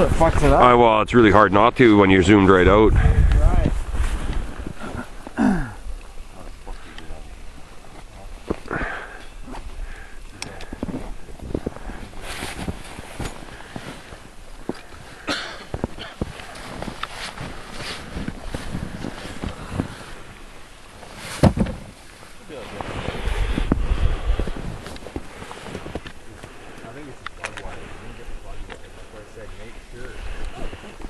what fucks it up. Uh, well, it's really hard not to when you're zoomed right out. make sure.